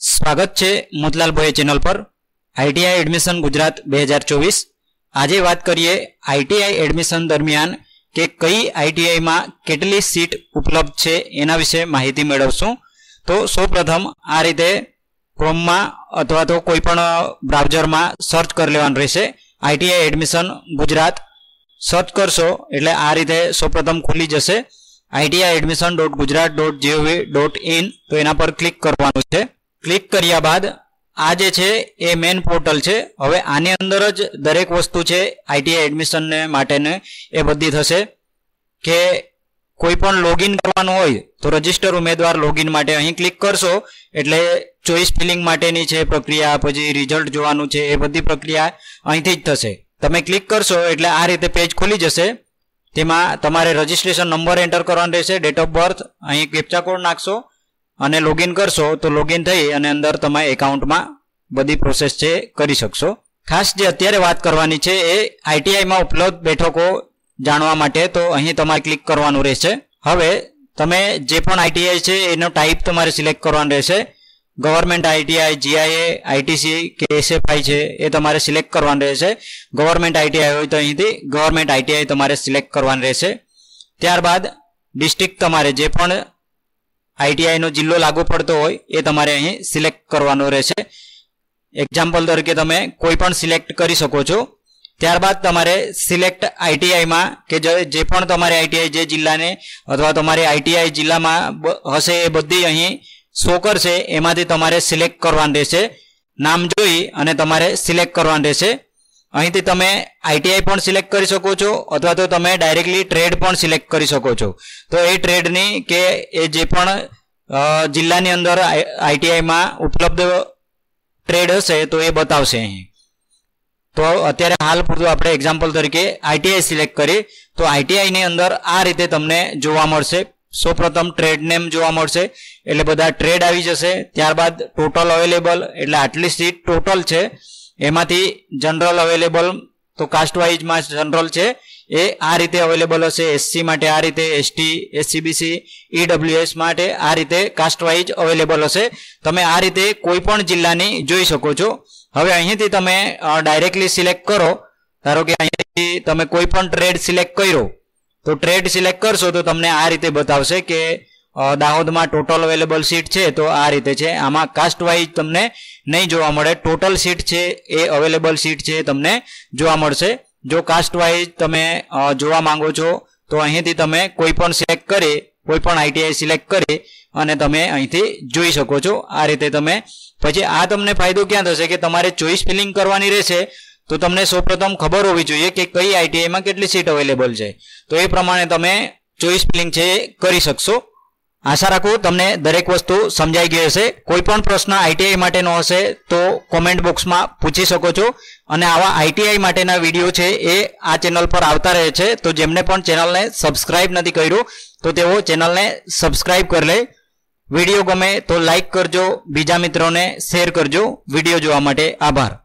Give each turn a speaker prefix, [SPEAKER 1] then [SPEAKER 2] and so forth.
[SPEAKER 1] સ્વાગત છે મુતલાલ ભોય ચેનલ પર. આઈટીઆઈ એડમિશન ગુજરાત બે હજાર ચોવીસ. આજે વાત કરીએ આઈટીઆઈ એડમિશન દરમિયાન કે કઈ આઈટીઆઈમાં કેટલી સીટ ઉપલબ્ધ છે એના વિશે માહિતી મેળવશું. તો સૌપ્રથમ આ રીતે ક્રોમમાં અથવા તો કોઈ પણ બ્રાઉઝરમાં સર્ચ કરી લેવાનું રહેશે. ITI admission Gujarat. સર્ચ કરશો એટલે આ રીતે સૌપ્રથમ ખુલી જશે. ITI admission dot Gujarat dot G O V dot in તો એના પર ક્લિક કરવાનું. ક્લિક કર્યા બાદ આ જે છે એ મેન પોર્ટલ છે. હવે આની અંદર જ દરેક વસ્તુ છે આઈટીઆઈ એડમિશનને માટેને એ બધી થશે. કે કોઈ પણ લોગિન કરવાનું હોય તો રજિસ્ટર ઉમેદવાર લોગિન માટે અહીં ક્લિક કરશો. એટલે ચોઈસ ફિલિંગ માટેની છે પ્રક્રિયા, પછી રિઝલ્ટ જોવાનું છે, એ બધી પ્રક્રિયા અહીંથી જ થશે. તમે ક્લિક કરશો એટલે આ રીતે પેજ ખુલી જશે. તેમાં તમારે રજિસ્ટ્રેશન નંબર એન્ટર કરવાનો રહેશે, ડેટ ઓફ બર્થ, અહીં કેપ્ચા કોડ નાખશો. અને લોગિન કરશો તો લોગિન થઈ અને અંદર તમે એકાઉન્ટમાં બધી પ્રોસેસ છે કરી શકશો. ખાસ જે અત્યારે વાત કરવાની છે એ આઈટીઆઈમાં ઉપલબ્ધ બેઠકો જાણવા માટે તો અહીં તમારે ક્લિક કરવાનું રહેશે. હવે તમે જે પણ આઈટીઆઈ છે એનો ટાઈપ તમારે સિલેક્ટ કરવાનો રહેશે. ગવર્મેન્ટ આઈટીઆઈ જીઆઈએ આઈટીસી કે એસએફઆઈ છે એ તમારે સિલેક્ટ કરવાનું રહેશે. ગવર્મેન્ટ આઈટીઆઈ હોય તો અહીંથી ગવર્મેન્ટ આઈટીઆઈ તમારે સિલેક્ટ કરવાનું રહેશે. ત્યારબાદ ડિસ્ટ્રિક્ટ તમારે જે પણ આઈટીઆઈનો જિલ્લો લાગુ પડતો હોય એ તમારે અહીં સિલેક્ટ કરવાનો રહેશે. એક્ઝામ્પલ તરીકે તમે કોઈ પણ સિલેક્ટ કરી શકો છો. ત્યારબાદ તમારે સિલેક્ટ આઈટીઆઈમાં કે જે પણ તમારે આઈટીઆઈ જે જિલ્લાને અથવા તમારે આઈટીઆઈ જિલ્લામાં હશે એ બધી અહીં શો કરશે એમાંથી તમારે સિલેક્ટ કરવાનું રહેશે. નામ જોઈ અને તમારે સિલેક્ટ કરવાનું રહેશે. અહીંથી તમે આઈટીઆઈ પણ સિલેક્ટ કરી શકો છો, અથવા તો તમે ડાયરેક્ટલી ટ્રેડ પણ સિલેક્ટ કરી શકો છો. તો એ ટ્રેડની કે એ જે પણ જિલ્લાની અંદર આઈટીઆઈમાં ઉપલબ્ધ ટ્રેડ હશે, તો એ બતાવશે અહીં. તો અત્યારે હાલ પૂરતું આપણે એક્ઝામ્પલ તરીકે આઈટીઆઈ સિલેક્ટ કરી, તો આઈટીઆઈની અંદર આ રીતે તમને જોવા મળશે. સૌપ્રથમ ટ્રેડ નેમ જોવા મળશે, એટલે બધા ટ્રેડ આવી જશે. ત્યારબાદ ટોટલ અવેલેબલ એટલે આટલી સીટ ટોટલ છે. એમાંથી જનરલ અવેલેબલ તો કાસ્ટ વાઇઝમાં જનરલ છે, એ આ રીતે અવેલેબલ હશે એસસી માટે આ રીતે એસટી એસસીબીસી ઈડબ્લ્યુએસ માટે આ રીતે કાસ્ટ વાઇઝ અવેલેબલ હશે. તમે આ રીતે કોઈ પણ જિલ્લાની જોઈ શકો છો. હવે અહીંથી તમે ડાયરેક્ટલી સિલેક્ટ કરો. ધારો કે અહીંથી તમે કોઈ પણ ટ્રેડ સિલેક્ટ કર્યો, તો ટ્રેડ સિલેક્ટ કરશો તો તમને આ રીતે બતાવશે કે દાહોદમાં ટોટલ અવેલેબલ સીટ છે, તો આ રીતે છે. આમાં કાસ્ટ વાઇઝ તમને નહીં જોવા મળે. ટોટલ સીટ છે, એ અવેલેબલ સીટ છે તમને જોવા મળશે. જો કાસ્ટ વાઇઝ તમે જોવા માંગો છો, તો અહીંથી તમે કોઈ પણ સિલેક્ટ કરી, કોઈ પણ આઈટીઆઈ સિલેક્ટ કરી અને તમે અહીંથી જોઈ શકો છો. આ રીતે તમે, પછી આ તમને ફાયદો ક્યાં થશે કે તમારે ચોઈસ ફિલિંગ કરવાની રહેશે, તો તમને સૌપ્રથમ ખબર હોવી જોઈએ કે કઈ આઈટીઆઈમાં કેટલી સીટ અવેલેબલ છે. તો એ પ્રમાણે તમે ચોઈસ ફિલિંગ છે કરી શકશો. આશા રાખું તમને દરેક વસ્તુ સમજાઈ ગઈ હશે. કોઈ પણ પ્રશ્ન આઈટીઆઈ માટેનો હશે તો કોમેન્ટ બોક્સમાં પૂછી શકો છો. અને આવા આઈટીઆઈ માટેના વીડિયો છે એ આ ચેનલ પર આવતા રહે છે. તો જેમને પણ ચેનલને સબસ્ક્રાઇબ નથી કર્યું, તો તેઓ ચેનલને સબસ્ક્રાઇબ કરી લે. વીડિયો ગમે તો લાઈક કરજો. બીજા મિત્રોને શેર કરજો. વીડિયો જોવા માટે આભાર.